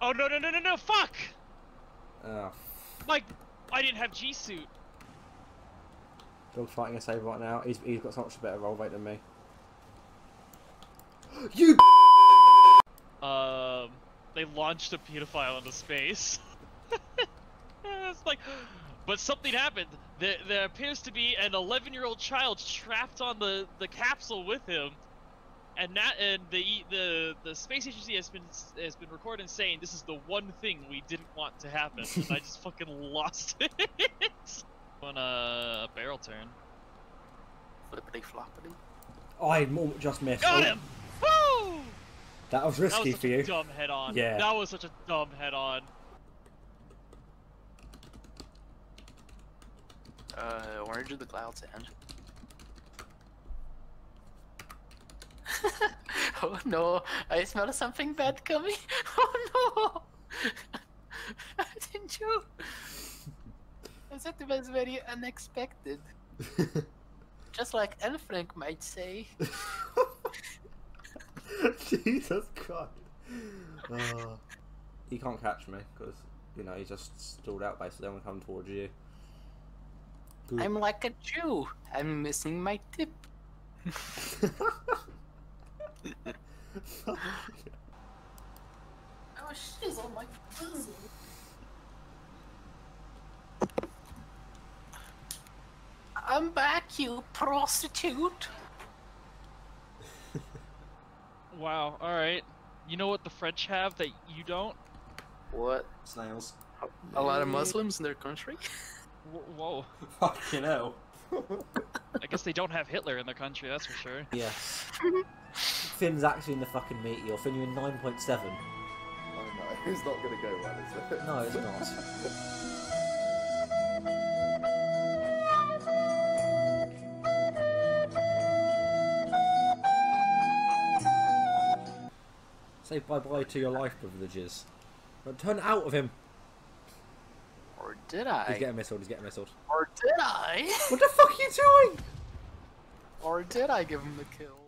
Oh no no no no no! Fuck! Oh, Like, I didn't have G suit. dog fighting a save right now. He's, he's got so much better roll rate than me. You Um, they launched a pedophile into space. it's like, but something happened. There, there appears to be an 11-year-old child trapped on the the capsule with him, and that and the the the space agency has been has been recorded saying this is the one thing we didn't want to happen. and I just fucking lost it. on a barrel turn. Flippity floppity. I just missed. Got Oh, him! Woo! That was That risky was for a you. dumb head on. Yeah. That was such a dumb head on. Uh, where did the clouds end? oh no, I smell something bad coming. Oh no! Didn't you? That was very unexpected. Just like Anne Frank might say. Jesus Christ. Uh, he can't catch me because, you know, he's just stalled out basically. I'm going to come towards you. Good. I'm like a Jew. I'm missing my tip. Oh, she's on my pussy. I'm back, you prostitute. Wow, alright. You know what the French have that you don't? What? Snails. A lot of Muslims in their country? Wh- Whoa. Fucking hell. I guess they don't have Hitler in their country, that's for sure. Yes. Finn's actually in the fucking meteor. Finn, you're in 9.7. Oh no, it's not gonna go well, is it? No, it's not. Say bye bye to your life privileges. But turn out of him. Or did I? He's getting missiled, he's getting missiled. Or did I? What the fuck are you doing? Or did I give him the kill?